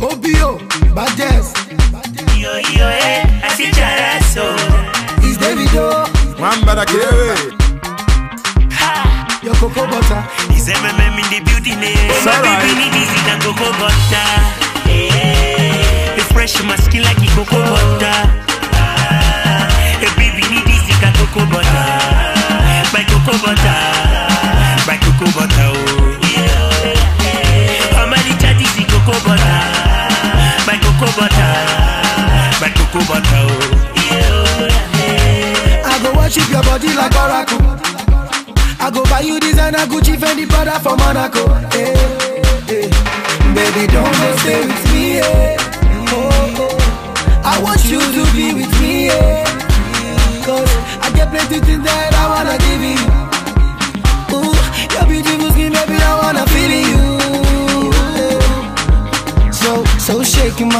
Obio, Bajes, Yo, yo, eh, así charazo. is Davido, Mwamba kewe Ha, your cocoa butter. is MMM in the building, eh. Oh, my baby need easy than cocoa butter. Eh, it fresh my skin like a cocoa butter. Worship your body like Oracle. I go buy you designer Gucci Fendi Prada for Monaco. Hey, hey. Baby, don't go stay with me. eh. Oh, oh. I want you to be with me. eh. Cause I get plenty things that I wanna give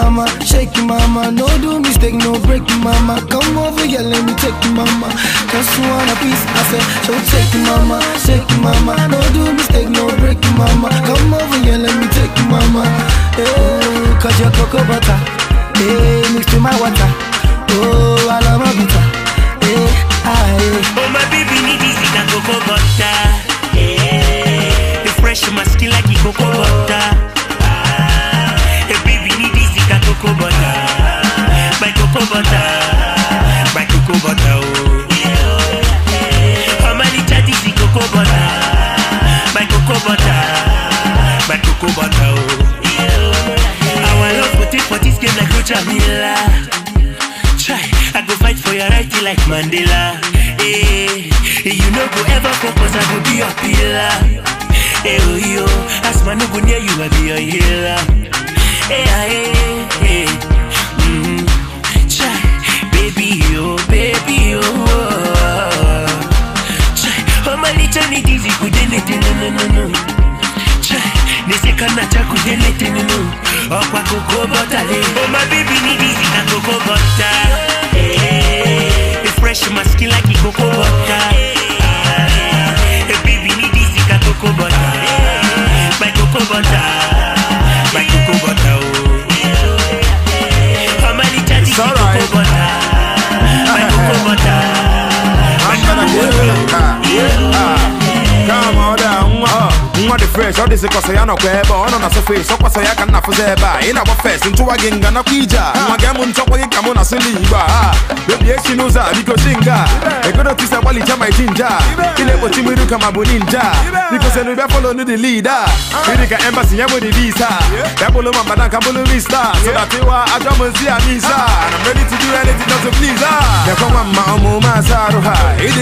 mama, shake it, mama. No do mistake, no break it, mama. Come over here, let me take you, mama. Cause you want a piece, I said, so take it, mama, shake it, mama. No do mistake, no break it, mama. Come over here, let me take you, mama. Hey, cause your cocoa butter, hey, mixed with my water. Oh, I love my bitter. Hey, aye. Oh my baby need easy than cocoa butter. It fresh my skin like cocoa butter. Cocoa butter. Oh, cocoa butter? My cocoa butter, my cocoa butter. Oh, our love game like. Try, I go fight for your like Mandela. Hey, you no go ever I go be your pillar. Hey, oh, yo, as near you, I be your healer. Hey, ah, hey, nisekana cha kudelete nunu Okwa cocoa butter le Oh nwa dị fresh ọ dịzị kọsọ ya nọkwa ebe ọ nọ na surface ọ kwasọ ya ka nna fụzi ebe a ị na-agba fes ntụwa gị nga nakwa ije a nwa gị mụ nchọkwa gị ka mụ na sili igbo a bebi echi n'ụzọ a biko si nga egodo tisa gbalicha ma jinja ị na-egbochi mmiri ka ma bụ ninja biko senu bịa folo nu dị lid a iri ka embassy nye bụ dị a ya bụlụ ma mbada nka bụlụ mista so that ịwa ajọ m nsi ya a na I'm ready to do anything not to please a bịakwa nwa mma ọmụma asa arụ ha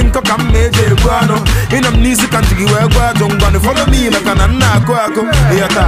nkọ ka m na-eji egwu anụ ịnọ m n'isi ka ntị gị wee gwa m ịghọta